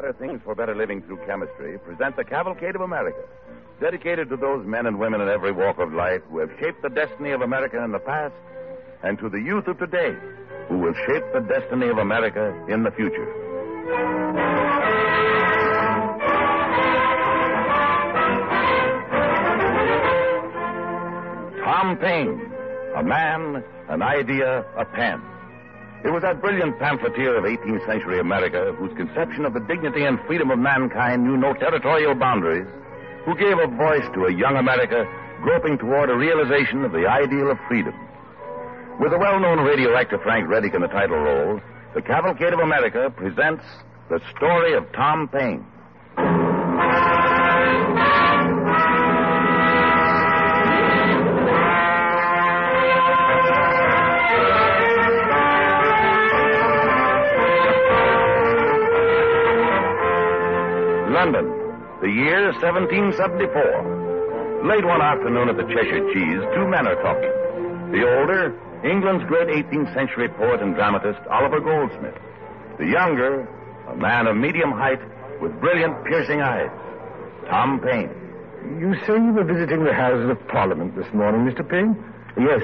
better things for better living through chemistry present the Cavalcade of America, dedicated to those men and women in every walk of life who have shaped the destiny of America in the past and to the youth of today who will shape the destiny of America in the future. Tom Paine, a man, an idea, a pen. It was that brilliant pamphleteer of 18th century America whose conception of the dignity and freedom of mankind knew no territorial boundaries, who gave a voice to a young America groping toward a realization of the ideal of freedom. With the well-known radio actor Frank Readick in the title role, the Cavalcade of America presents the story of Tom Paine. The year 1774. Late one afternoon at the Cheshire Cheese, two men are talking. The older, England's great 18th century poet and dramatist, Oliver Goldsmith. The younger, a man of medium height with brilliant, piercing eyes, Tom Paine. You say you were visiting the Houses of Parliament this morning, Mr. Paine? Yes.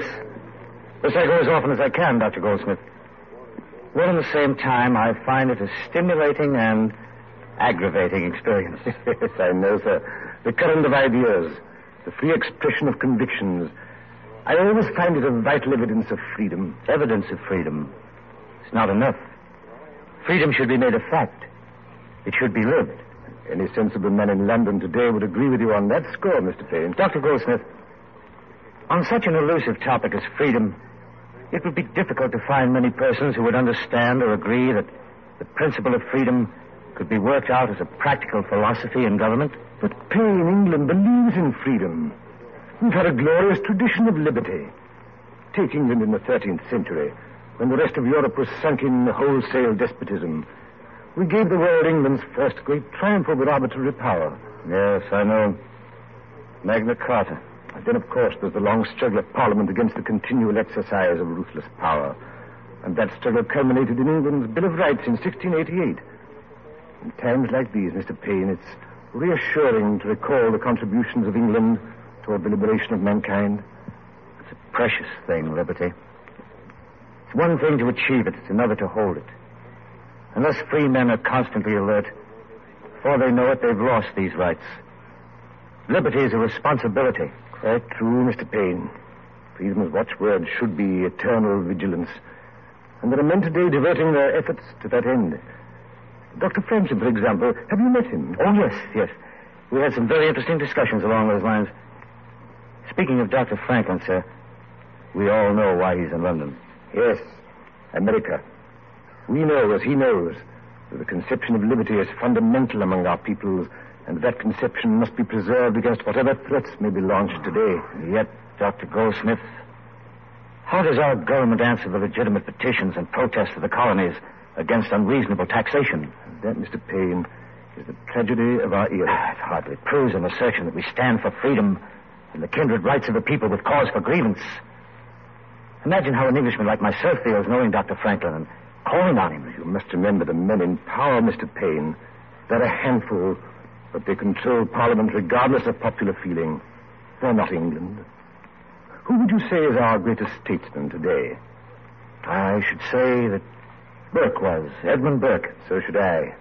Yes, I go as often as I can, Dr. Goldsmith. Well, at the same time, I find it a stimulating and aggravating experience. yes, I know, sir. The current of ideas, the free expression of convictions. I always find it a vital evidence of freedom. Evidence of freedom. It's not enough. Freedom should be made a fact. It should be lived. Any sensible man in London today would agree with you on that score, Mr. Paine. Dr. Goldsmith, on such an elusive topic as freedom, it would be difficult to find many persons who would understand or agree that the principle of freedom could be worked out as a practical philosophy in government. But Paine, England believes in freedom. We've had a glorious tradition of liberty. Take England in the 13th century, when the rest of Europe was sunk in wholesale despotism. We gave the world England's first great triumph over arbitrary power. Yes, I know. Magna Carta. And then, of course, there's the long struggle of Parliament against the continual exercise of ruthless power. And that struggle culminated in England's Bill of Rights in 1688. In times like these, Mr. Paine, it's reassuring to recall the contributions of England toward the liberation of mankind. It's a precious thing, liberty. It's one thing to achieve it, it's another to hold it. Unless free men are constantly alert, before they know it, they've lost these rights. Liberty is a responsibility. Quite true, Mr. Paine. Freedom's watchword should be eternal vigilance. And there are men today devoting their efforts to that end. Dr. Franklin, for example, have you met him? Oh, yes, yes. We had some very interesting discussions along those lines. Speaking of Dr. Franklin, sir, we all know why he's in London. Yes, America. We know, as he knows, that the conception of liberty is fundamental among our peoples, and that conception must be preserved against whatever threats may be launched today. Yet, Dr. Goldsmith, how does our government answer the legitimate petitions and protests of the colonies against unreasonable taxation? That, Mr. Paine, is the tragedy of our era. Ah, it hardly proves an assertion that we stand for freedom and the kindred rights of the people with cause for grievance. Imagine how an Englishman like myself feels knowing Dr. Franklin and calling on him. You must remember the men in power, Mr. Paine. They're a handful, but they control Parliament regardless of popular feeling. They're not England. Who would you say is our greatest statesman today? I should say that Burke was. Edmund Burke. So should I.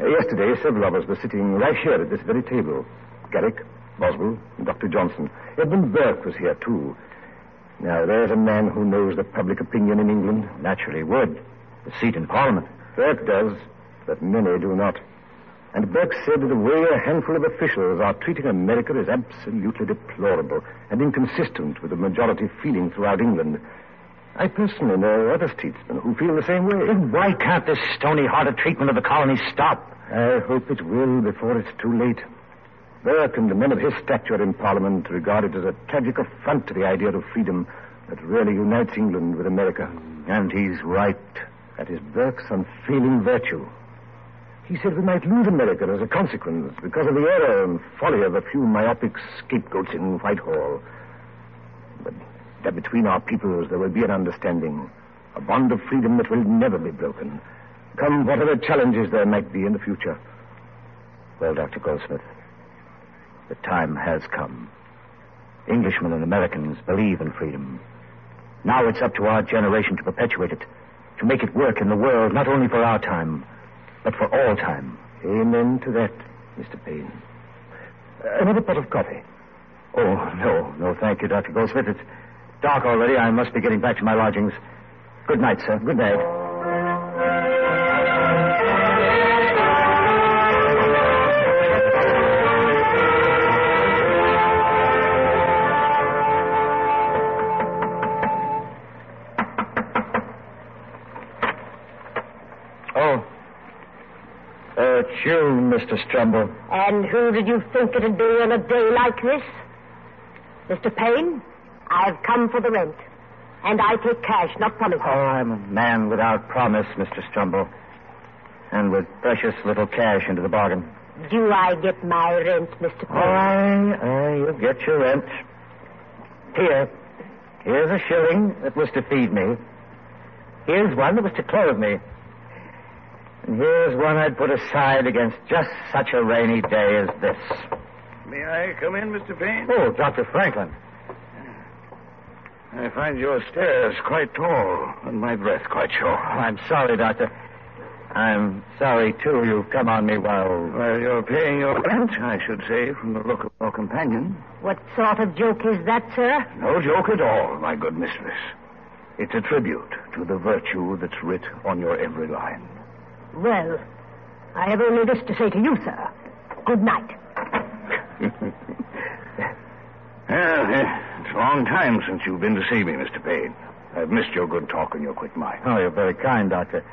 Uh, yesterday, several of us were sitting right here at this very table. Garrick, Boswell, and Dr. Johnson. Edmund Burke was here, too. Now, there's a man who knows the public opinion in England. Naturally would. The seat in Parliament. Burke does, but many do not. And Burke said that the way a handful of officials are treating America is absolutely deplorable and inconsistent with the majority feeling throughout England. I personally know other statesmen who feel the same way. And why can't this stony-hearted treatment of the colonies stop? I hope it will before it's too late. Burke and the men of his stature in Parliament regard it as a tragic affront to the idea of freedom that really unites England with America. And he's right. That is Burke's unfailing virtue. He said we might lose America as a consequence because of the error and folly of a few myopic scapegoats in Whitehall. That between our peoples there will be an understanding, a bond of freedom that will never be broken. come whatever challenges there might be in the future. Well, Dr. Goldsmith, the time has come. Englishmen and Americans believe in freedom. Now it's up to our generation to perpetuate it, to make it work in the world, not only for our time, but for all time. Amen to that, Mr. Paine. Another pot of coffee. Oh, no, no, thank you, Dr. Goldsmith. It's dark already. I must be getting back to my lodgings. Good night, sir. Good night. Oh. Uh, you, Mr. Strumble. And who did you think it'd be on a day like this? Mr. Paine, I've come for the rent. And I take cash, not promises. Oh, I'm a man without promise, Mr. Strumble. And with precious little cash into the bargain. Do I get my rent, Mr. Paine? Aye, aye, you get your rent. Here. Here's a shilling that was to feed me. Here's one that was to clothe me. And here's one I'd put aside against just such a rainy day as this. May I come in, Mr. Paine? Oh, Dr. Franklin. I find your stairs quite tall and my breath quite short. I'm sorry, Doctor. I'm sorry, too, you've come on me while. Well, you're paying your rent, I should say, from the look of your companion. What sort of joke is that, sir? No joke at all, my good mistress. It's a tribute to the virtue that's writ on your every line. Well, I have only this to say to you, sir. Good night. Well, eh, it's a long time since you've been to see me, Mr. Paine. I've missed your good talk and your quick mind. Oh, you're very kind, Doctor.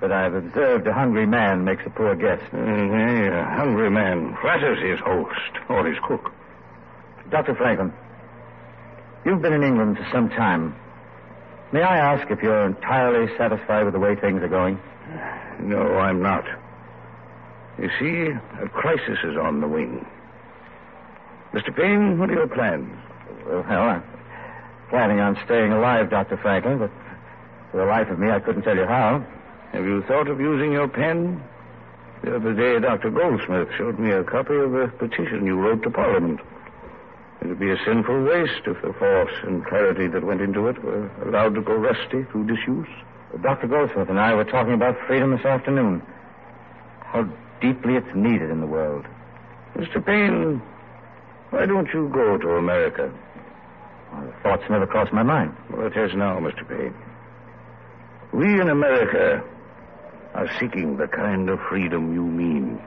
But I've observed a hungry man makes a poor guest. Uh, a hungry man flatters his host or his cook. Dr. Franklin, you've been in England for some time. May I ask if you're entirely satisfied with the way things are going? No, I'm not. You see, a crisis is on the wing. Mr. Paine, what are your plans? Well, I'm planning on staying alive, Dr. Franklin, but for the life of me, I couldn't tell you how. Have you thought of using your pen? The other day, Dr. Goldsmith showed me a copy of a petition you wrote to Parliament. It would be a sinful waste if the force and clarity that went into it were allowed to go rusty through disuse. Dr. Goldsmith and I were talking about freedom this afternoon. How deeply it's needed in the world. Mr. Paine, why don't you go to America? The thoughts never crossed my mind. Well, it has now, Mr. Paine. We in America are seeking the kind of freedom you mean.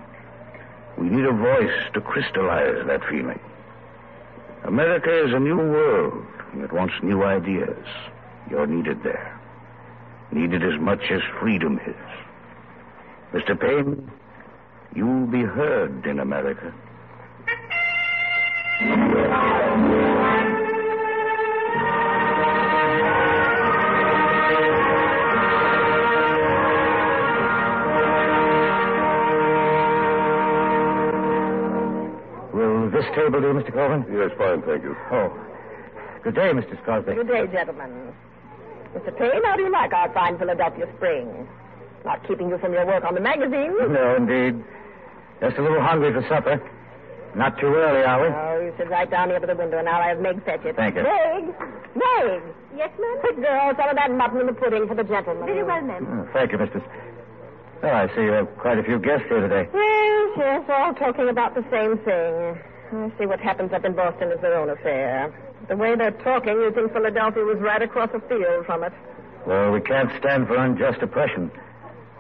We need a voice to crystallize that feeling. America is a new world, and it wants new ideas. You're needed there. Needed as much as freedom is. Mr. Paine, you'll be heard in America. Table do, Mr. Colvin? Yes, fine, thank you. Oh. Good day, Mr. Crosby. Good day, gentlemen. Mr. Paine, how do you like our fine Philadelphia spring? Not keeping you from your work on the magazine? No, indeed. Just a little hungry for supper. Not too early, are we? Oh, you sit right down here by the window, and I'll have Meg fetch it. Thank you. Meg! Meg! Yes, ma'am? Quick, girl, some of that mutton and the pudding for the gentleman. Very well, ma'am. Oh, thank you, Mrs. Well, I see you have quite a few guests here today. Yes, yes, all talking about the same thing. I see what happens up in Boston is their own affair. The way they're talking, you'd think Philadelphia was right across the field from it. Well, we can't stand for unjust oppression.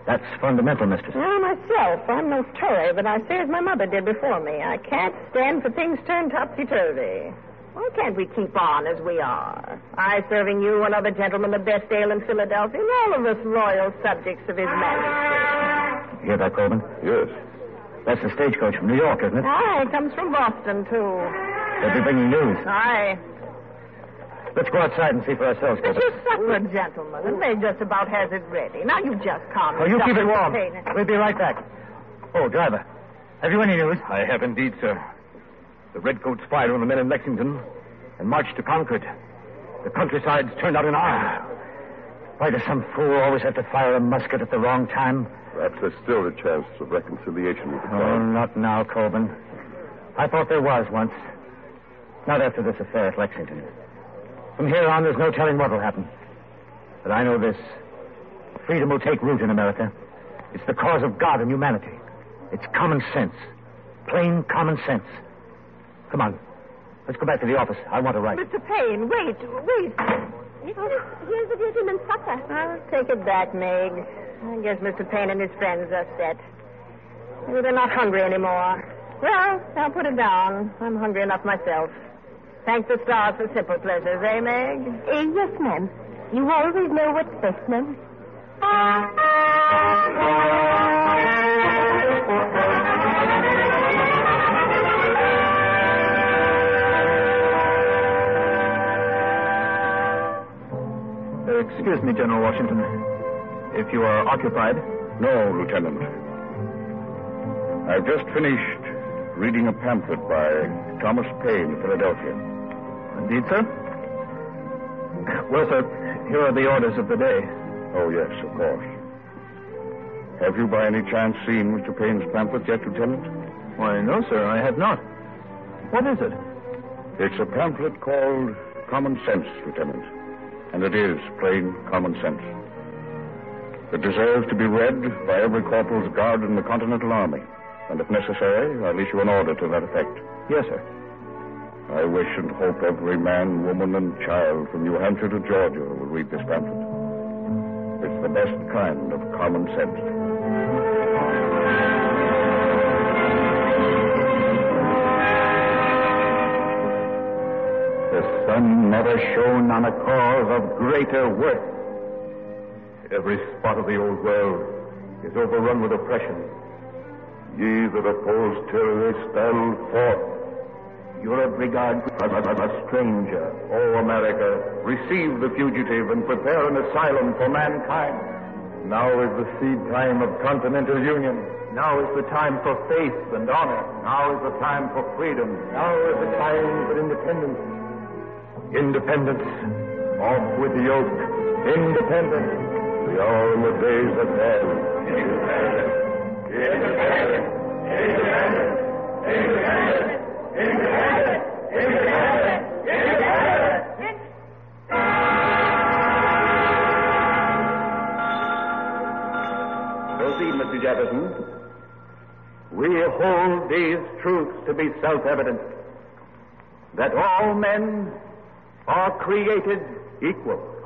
That's fundamental, mistress. Well, myself, I'm no Tory, but I say as my mother did before me. I can't stand for things turned topsy-turvy. Why can't we keep on as we are? I serving you, and other gentlemen the best ale in Philadelphia, and all of us loyal subjects of His Majesty. You hear that, Coleman? Yes. That's the stagecoach from New York, isn't it? Aye, it comes from Boston, too. They'll be bringing news. Aye. Let's go outside and see for ourselves, It's Coleman. your supper, gentlemen, and they just about has it ready. Now you just calm Oh, you keep it warm. We'll be right back. Oh, driver. Have you any news? I have indeed, sir. The Redcoats fired on the men in Lexington and marched to Concord. The countryside's turned out in arms. Why does some fool always have to fire a musket at the wrong time? Perhaps there's still a chance of reconciliation with the Oh, not now, Coburn. I thought there was once. Not after this affair at Lexington. From here on, there's no telling what will happen. But I know this. Freedom will take root in America. It's the cause of God and humanity. It's common sense. Plain common sense. Come on. Let's go back to the office. I want to write. Mr. Paine, wait, wait. Here's, here's the gentleman's supper. I'll take it back, Meg. I guess Mr. Paine and his friends are set. Maybe they're not hungry anymore. Well, I'll put it down. I'm hungry enough myself. Thank the stars for simple pleasures, eh, Meg? Uh, yes, ma'am. You always know what's best, ma'am. Excuse me, General Washington. If you are occupied. No, Lieutenant. I've just finished reading a pamphlet by Thomas Paine Philadelphia. Indeed, sir? Well, sir, here are the orders of the day. Oh, yes, of course. Have you by any chance seen Mr. Paine's pamphlet yet, Lieutenant? Why, no, sir, I have not. What is it? It's a pamphlet called Common Sense, Lieutenant. And it is plain common sense. It deserves to be read by every corporal's guard in the Continental Army. And if necessary, I'll issue an order to that effect. Yes, sir. I wish and hope every man, woman, and child from New Hampshire to Georgia will read this pamphlet. It's the best kind of common sense. The sun never shone on a cause of greater worth. Every spot of the old world is overrun with oppression. Ye that oppose tyranny, stand forth. Europe regards as a, as a stranger. O America, receive the fugitive and prepare an asylum for mankind. Now is the seed time of continental union. Now is the time for faith and honor. Now is the time for freedom. Now is the time for independence. Independence. Off with the yoke. Independence. And the days. Proceed, Mr. Jefferson. We hold these truths to be self-evident. That all men are created equal.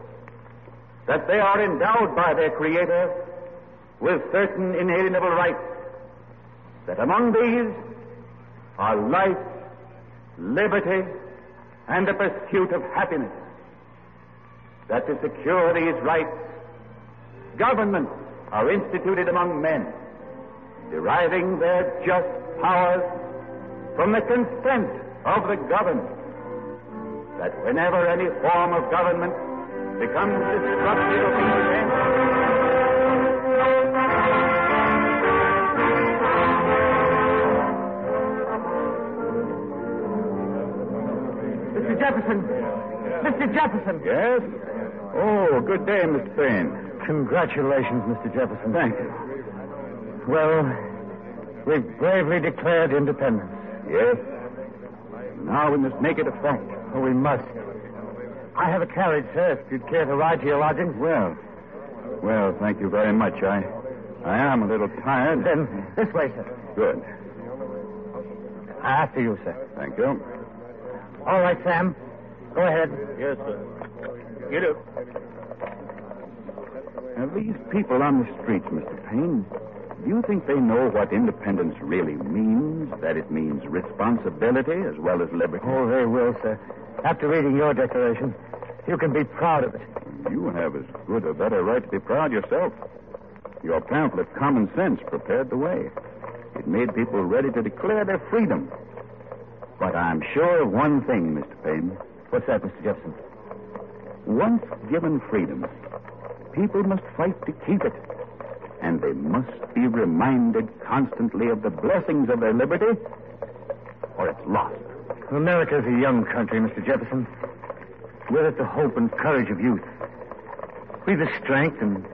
That they are endowed by their Creator with certain inalienable rights. That among these are life, liberty, and the pursuit of happiness. That to secure these rights, governments are instituted among men, deriving their just powers from the consent of the governed. That whenever any form of government becomes destructive of Mr. Jefferson. Mr. Jefferson. Yes? Oh, good day, Mr. Paine. Congratulations, Mr. Jefferson. Thank you. Well, we've bravely declared independence. Yes? Now we must make it a fact. Oh, we must. I have a carriage, sir, if you'd care to ride to your lodgings. Well, well, thank you very much. I, I am a little tired. Then this way, sir. Good. After you, sir. Thank you. All right, Sam. Go ahead. Yes, sir. Get up. Now, these people on the streets, Mr. Paine, do you think they know what independence really means? That it means responsibility as well as liberty? Oh, they will, sir. After reading your declaration, you can be proud of it. You have as good or better right to be proud yourself. Your pamphlet, Common Sense, prepared the way. It made people ready to declare their freedom. But I'm sure of one thing, Mr. Paine. What's that, Mr. Jefferson? Once given freedom, people must fight to keep it. And they must be reminded constantly of the blessings of their liberty, or it's lost. America is a young country, Mr. Jefferson. With it the hope and courage of youth. We've the strength, and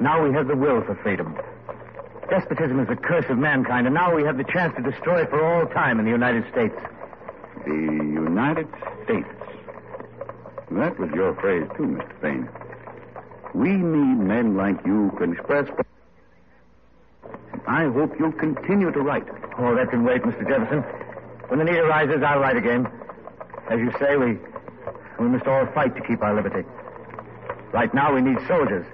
now we have the will for freedom. Despotism is the curse of mankind, and now we have the chance to destroy it for all time in the United States. The United States. That was your phrase, too, Mr. Paine. We need men like you who can express. I hope you'll continue to write. Oh, that can wait, Mr. Jefferson. When the need arises, I'll write again. As you say, we we must all fight to keep our liberty. Right now, we need soldiers.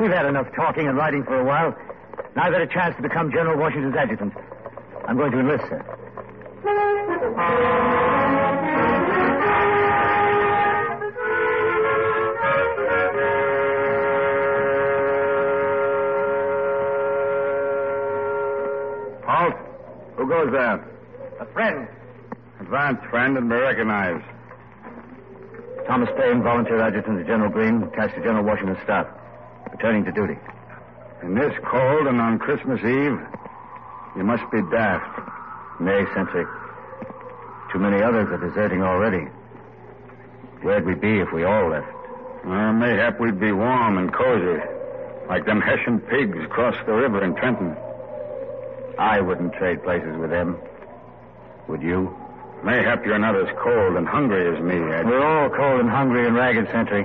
We've had enough talking and writing for a while. Now I've had a chance to become General Washington's adjutant. I'm going to enlist, sir. Halt. Who goes there? Friend. Advance, friend, and be recognized. Thomas Paine, volunteer adjutant to General Greene, attached to General Washington's staff. Returning to duty. In this cold and on Christmas Eve, you must be daft. Nay, Sentry. Too many others are deserting already. Where'd we be if we all left? Well, mayhap we'd be warm and cozy, like them Hessian pigs across the river in Trenton. I wouldn't trade places with them. Would you? Mayhap you're not as cold and hungry as me, Ed. We're all cold and hungry and ragged, Sentry.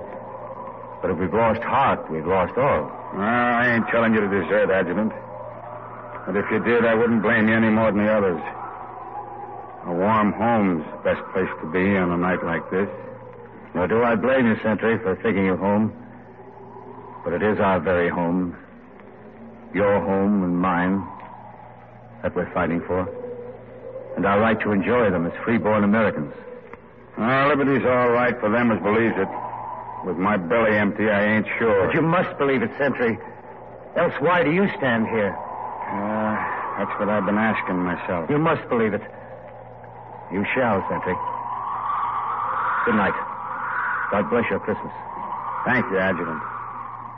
But if we've lost heart, we've lost all. Uh, I ain't telling you to desert, Adjutant. But if you did, I wouldn't blame you any more than the others. A warm home's the best place to be on a night like this. Nor do I blame you, Sentry, for thinking of home. But it is our very home. Your home and mine that we're fighting for. And our right to enjoy them as freeborn Americans. Our liberty's all right for them as believes it. With my belly empty, I ain't sure. But you must believe it, Sentry. Else why do you stand here? Uh, that's what I've been asking myself. You must believe it. You shall, Sentry. Good night. God bless your Christmas. Thank you, Adjutant.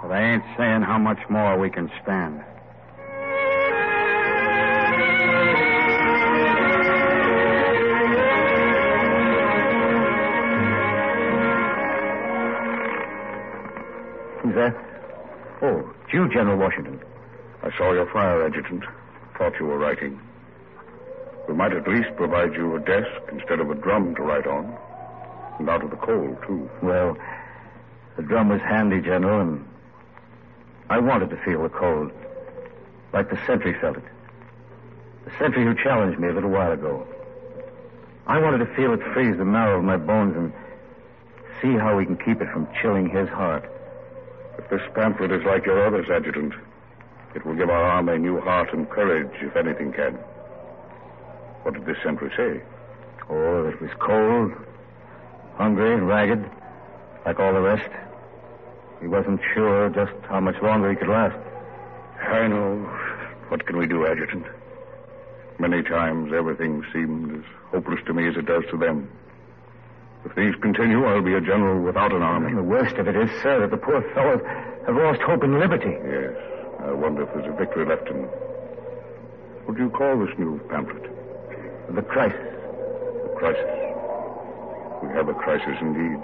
But I ain't saying how much more we can stand. You, General Washington. I saw your fire, Adjutant. Thought you were writing. We might at least provide you a desk instead of a drum to write on. And out of the cold, too. Well, the drum was handy, General, and I wanted to feel the cold. Like the sentry felt it. The sentry who challenged me a little while ago. I wanted to feel it freeze the marrow of my bones and see how we can keep it from chilling his heart. If this pamphlet is like your others, Adjutant, it will give our army new heart and courage, if anything can. What did this sentry say? Oh, it was cold, hungry, and ragged, like all the rest. He wasn't sure just how much longer he could last. I know. What can we do, Adjutant? Many times everything seemed as hopeless to me as it does to them. If these continue, I'll be a general without an army. And the worst of it is, sir, that the poor fellows have lost hope in liberty. Yes. I wonder if there's a victory left in them. What do you call this new pamphlet? The crisis. The crisis. We have a crisis indeed.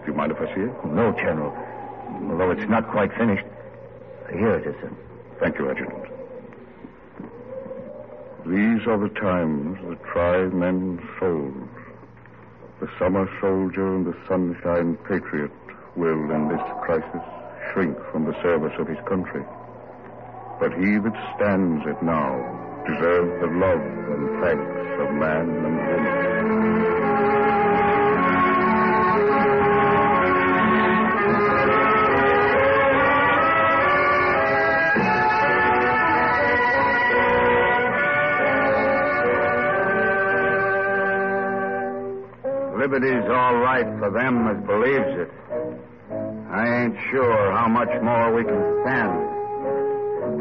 Do you mind if I see it? No, General. Although it's not quite finished. Here it is, sir. Thank you, Adjutant. These are the times that try men's souls. The summer soldier and the sunshine patriot will, in this crisis, shrink from the service of his country. But he that stands it now deserves the love and thanks of man and woman. Liberty's all right for them as believes it. I ain't sure how much more we can stand.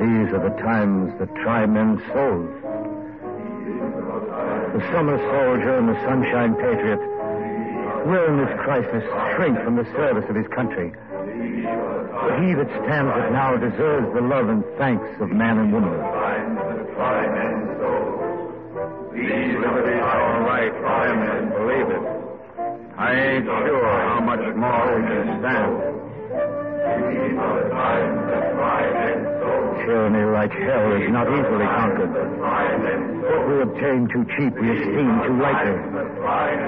These are the times that try men's souls. The summer soldier and the sunshine patriot will, in this crisis, shrink from the service of his country. But he that stands it now deserves the love and thanks of man and woman. These are all right for them that believe it. I ain't sure how much more we can stand. Tyranny like hell is not easily conquered. What we obtain too cheap, we esteem too lightly.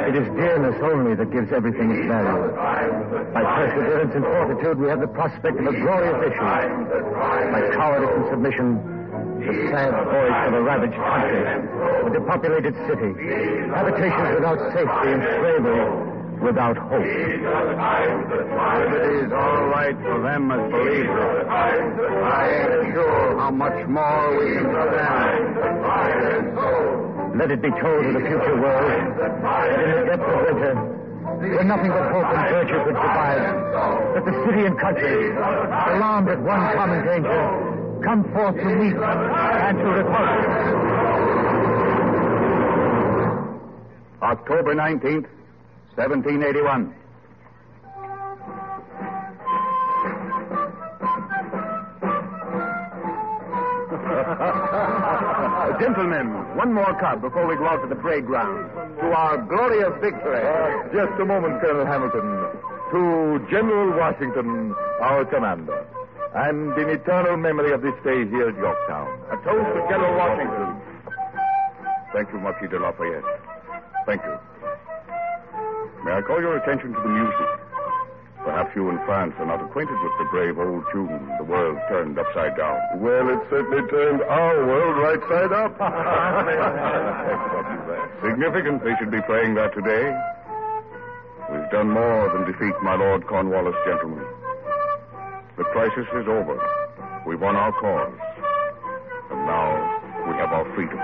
It is dearness only that gives everything its value. By perseverance and fortitude, we have the prospect of a glorious issue. By cowardice and submission, the sad voice of a ravaged country, a depopulated city, habitations without safety and slavery without hope. It is all right for them as believe it. I ain't sure how much more we can stand. Let it be told to the future world that in the depth of winter, where nothing but hope and virtue could survive, that the city and country, alarmed at one common danger, come forth to meet and to repulse. October 19th, 1781. Gentlemen, one more cup before we go out to the parade ground. To our glorious victory. Uh, just a moment, Colonel Hamilton. To General Washington, our commander. And in eternal memory of this day here at Yorktown. A toast to General Washington. Thank you, Marquis de Lafayette. Thank you. May I call your attention to the music? Perhaps you in France are not acquainted with the brave old tune, The World Turned Upside Down. Well, it certainly turned our world right side up. Significant they should be playing that today. We've done more than defeat my Lord Cornwallis, gentlemen. The crisis is over. We won our cause. And now we have our freedom.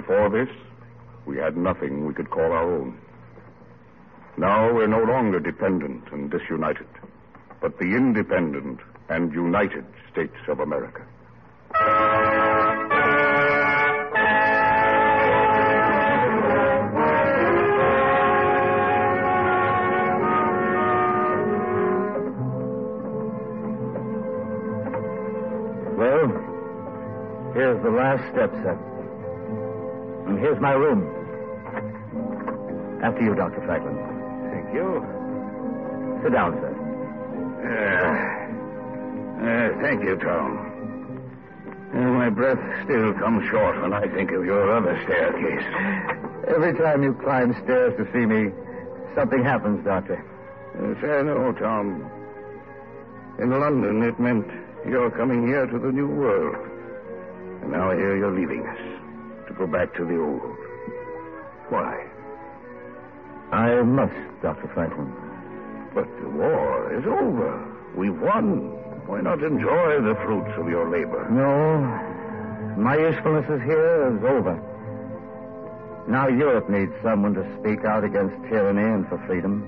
Before this, we had nothing we could call our own. Now we're no longer dependent and disunited, but the independent and united States of America. Well, here's the last step, sir. Here's my room. After you, Dr. Franklin. Thank you. Sit down, sir. Uh, thank you, Tom. Uh, my breath still comes short when I think of your other staircase. Every time you climb stairs to see me, something happens, Doctor. Yes, I know, Tom. In London, it meant you're coming here to the new world. And now here you're leaving us to go back to the old. Why? I must, Dr. Franklin. But the war is over. We've won. Why not enjoy the fruits of your labor? No. My usefulness is here is over. Now Europe needs someone to speak out against tyranny and for freedom.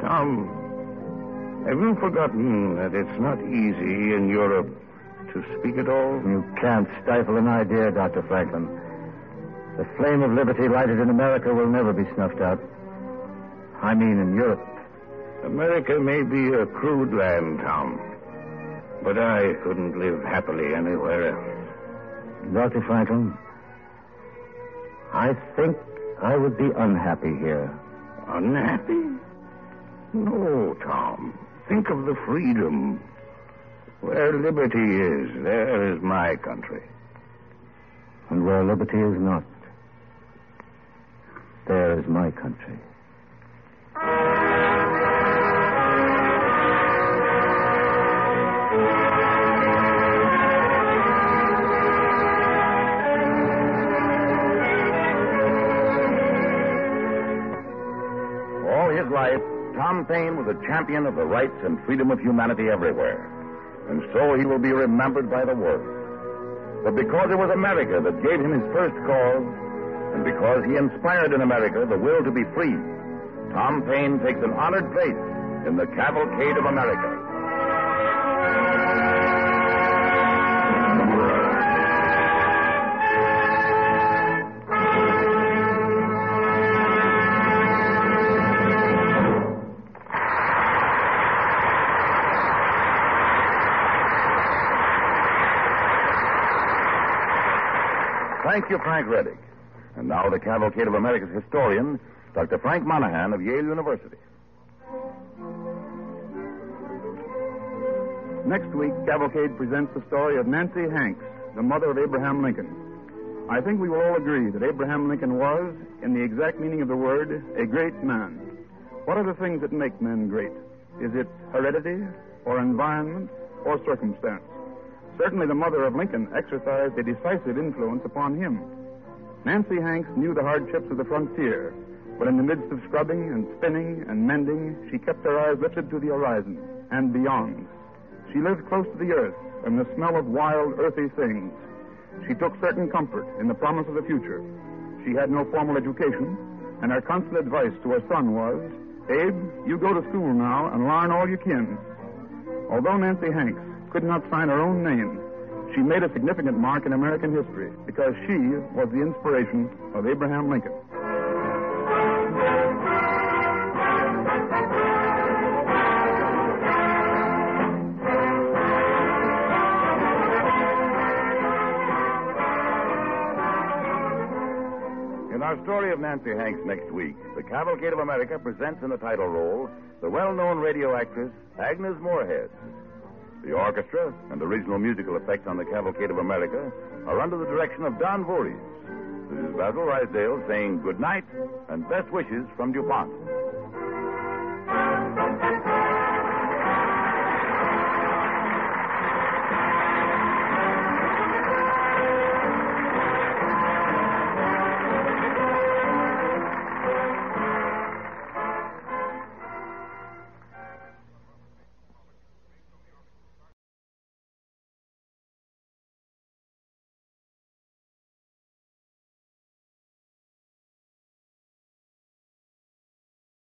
Tom, have you forgotten that it's not easy in Europe to speak at all? You can't stifle an idea, Dr. Franklin. The flame of liberty lighted in America will never be snuffed out. I mean in Europe. America may be a crude land, Tom, but I couldn't live happily anywhere else. Dr. Franklin, I think I would be unhappy here. Unhappy? No, Tom. Think of the freedom. Where liberty is, there is my country. And where liberty is not, there is my country. All his life, Tom Paine was a champion of the rights and freedom of humanity everywhere. And so he will be remembered by the world. But because it was America that gave him his first cause, and because he inspired in America the will to be free, Tom Paine takes an honored place in the cavalcade of America. Thank you, Frank Readick. And now the Cavalcade of America's historian, Dr. Frank Monaghan of Yale University. Next week, Cavalcade presents the story of Nancy Hanks, the mother of Abraham Lincoln. I think we will all agree that Abraham Lincoln was, in the exact meaning of the word, a great man. What are the things that make men great? Is it heredity, or environment, or circumstance? Certainly the mother of Lincoln exercised a decisive influence upon him. Nancy Hanks knew the hardships of the frontier, but in the midst of scrubbing and spinning and mending, she kept her eyes lifted to the horizon and beyond. She lived close to the earth and the smell of wild, earthy things. She took certain comfort in the promise of the future. She had no formal education, and her constant advice to her son was, Abe, you go to school now and learn all you can. Although Nancy Hanks could not sign her own name, she made a significant mark in American history because she was the inspiration of Abraham Lincoln. In our story of Nancy Hanks next week, the Cavalcade of America presents in the title role the well known radio actress Agnes Moorehead. The orchestra and the original musical effects on the Cavalcade of America are under the direction of Don Voorhees. This is Basil Ruysdael saying good night and best wishes from DuPont.